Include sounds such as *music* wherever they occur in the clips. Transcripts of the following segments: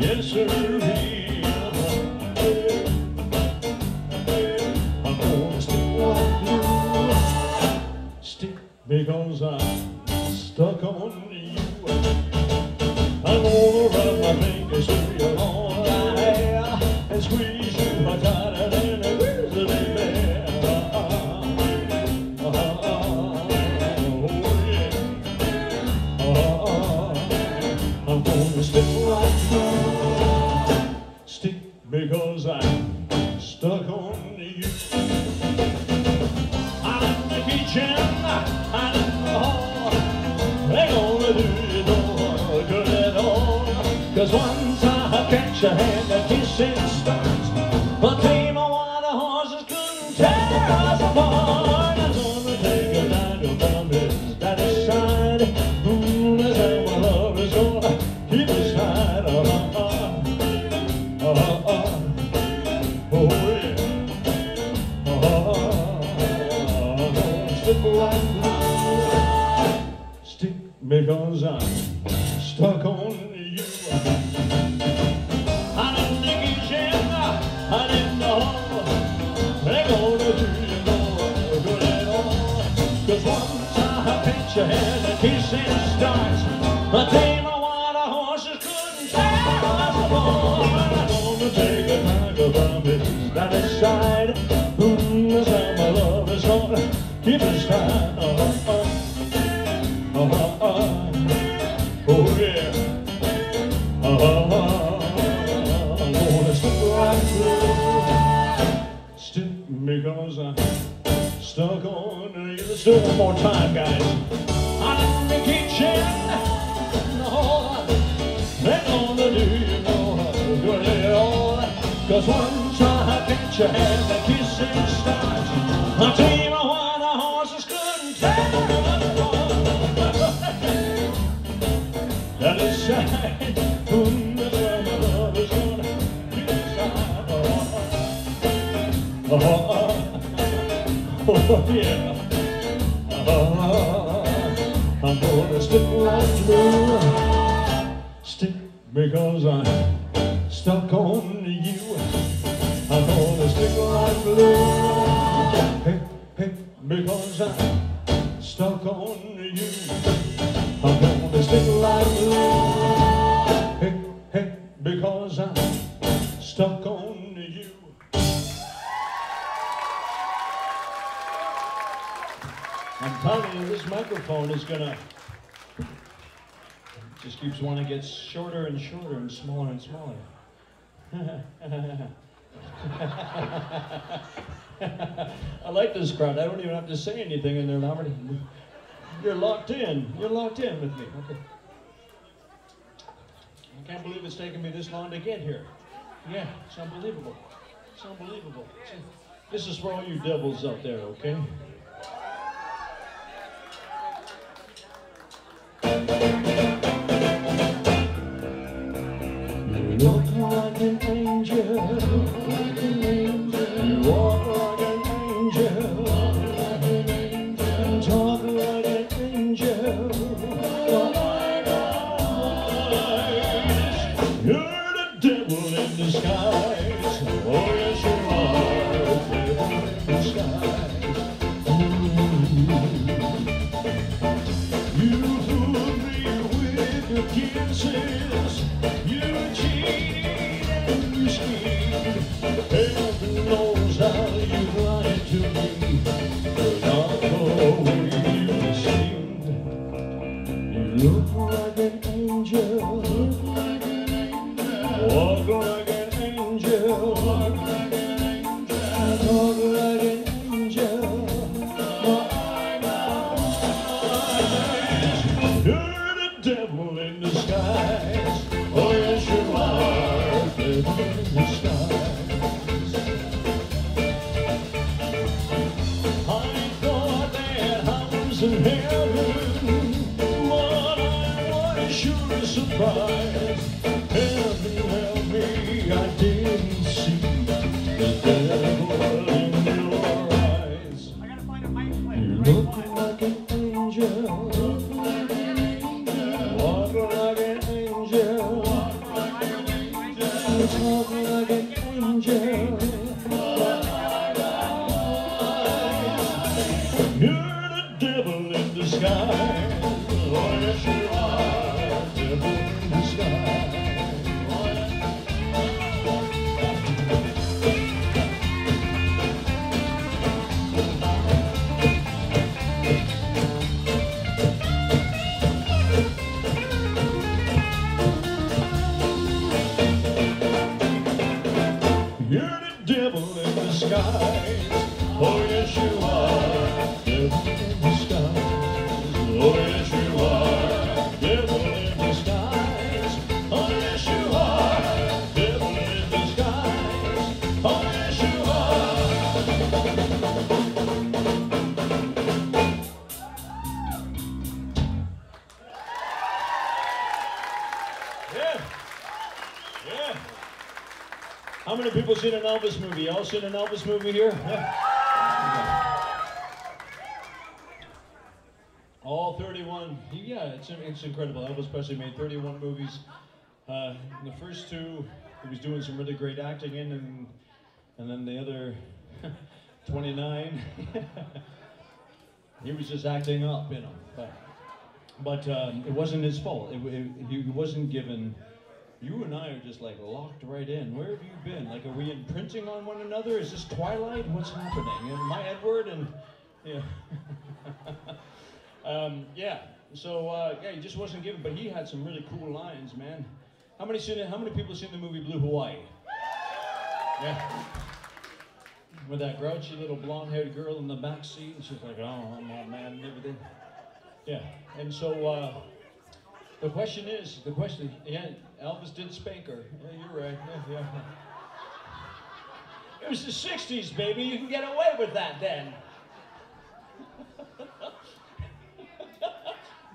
Yes, sir. Because I But tame a wild horses couldn't tear us apart. I'm gonna take a from his daddy's side. Ooh, that's how my love is gonna keep. Oh, because I'm stuck on I pinch your hand, the starts. I tame my wild horses couldn't tear us apart. I'm gonna take a tiger from his daddy's side. Mm, that's how my love is gonna keep us tight. Oh, oh, oh, oh, yeah. Oh, oh, oh, I'm gonna stick right through. Stick because I'm stuck on you. Let's do it one more time, guys. Cause once I get your hand, the kissing starts. I tell you why the horses couldn't tear us apart. That is my us. Oh, oh, oh, oh, yeah. Oh, oh, oh, I'm gonna stick right through. Stick because I'm stuck on you. I'm gonna stick right through. Hey, hey, because I'm stuck on you. I'm gonna stick right through. Hey, hey, because I'm stuck on you. I'm telling you, this microphone is gonna just keeps wanting to get shorter and shorter and smaller and smaller. *laughs* I like this crowd. I don't even have to say anything, and they're already. You're locked in. You're locked in with me. Okay. I can't believe it's taken me this long to get here. Yeah, it's unbelievable. It's unbelievable. This is for all you devils out there, okay? Sure People seen an Elvis movie? Y'all seen an Elvis movie here? *laughs* All 31. Yeah, it's, it's incredible. Elvis Presley made 31 movies. Uh, the first two, he was doing some really great acting in, and, and then the other *laughs* 29, *laughs* he was just acting up, you know. But, but um, it wasn't his fault. It, it, he wasn't given. You and I are just like locked right in. Where have you been? Like, are we imprinting on one another? Is this Twilight? What's happening? Am I Edward? And yeah, *laughs* um, yeah. So uh, yeah, he just wasn't given. But he had some really cool lines, man. How many seen? How many people seen the movie Blue Hawaii? Yeah. With that grouchy little blonde-haired girl in the back seat, and she's like, "Oh, I'm not mad and everything." Yeah, and so uh, the question is, the question, yeah, Elvis did spank her. Yeah, you're right. Yeah, yeah. It was the '60s, baby. You can get away with that then. *laughs*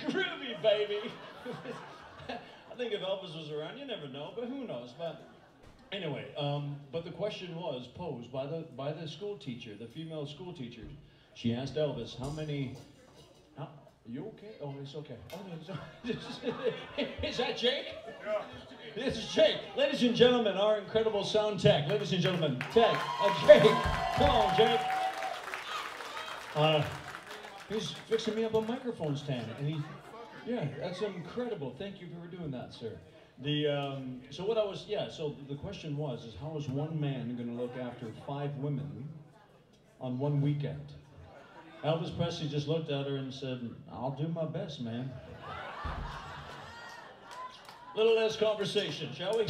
Groovy, baby. I think if Elvis was around, you never know, but who knows? But anyway, um, but the question was posed by the by the school teacher, the female school teacher. She asked Elvis, "How many?" You okay? Oh, it's okay. Oh, no, it's, *laughs* is that Jake? Yeah. This is Jake. Ladies and gentlemen, our incredible sound tech. Ladies and gentlemen, tech, uh, Jake. Come on, Jake. Uh, he's fixing me up a microphone stand, and he, yeah, that's incredible. Thank you for doing that, sir. The um, so what I was yeah. So the question was is how is one man going to look after five women on one weekend? Elvis Presley just looked at her and said, "I'll do my best, man." little less conversation, shall we?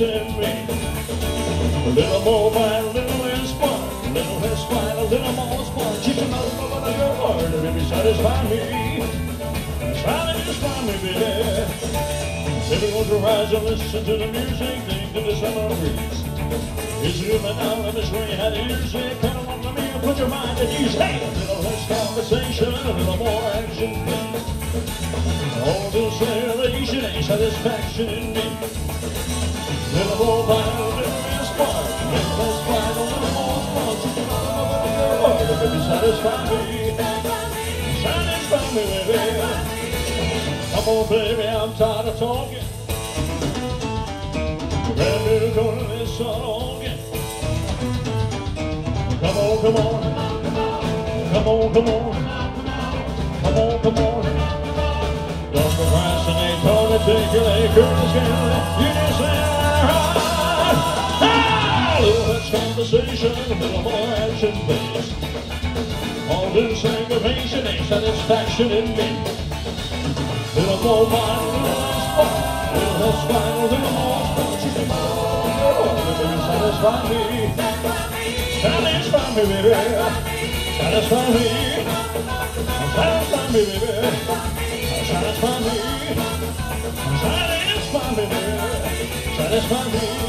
In. A little more fight, a little less spark. A little less fight, a little more spark. Keep your mouth over to your heart, baby, satisfy me. Satisfy me, baby. Won't you rise and listen to the music, think to the summer breeze. It's human let me show you how to use it. Come on to me and put your mind at ease. Hey, a little less conversation, a little more action, please. All this elation ain't satisfaction in me. Satisfy me. Satisfy me, baby. Come on, baby, I'm tired of talking. Baby, gonna listen again. Come on, come on. Come on, come on. Come on, come on. Don't procrastinate, gonna take your game. You just ride. Ah, conversation, a little more action, please. All this aggravation ain't satisfaction in me. Little more mind, little less fun. Little less a little more fun. She's a baby, satisfy me. Satisfy me, baby. Satisfy me. Satisfy me, baby. Satisfy me. Satisfy me, baby. Satisfy me.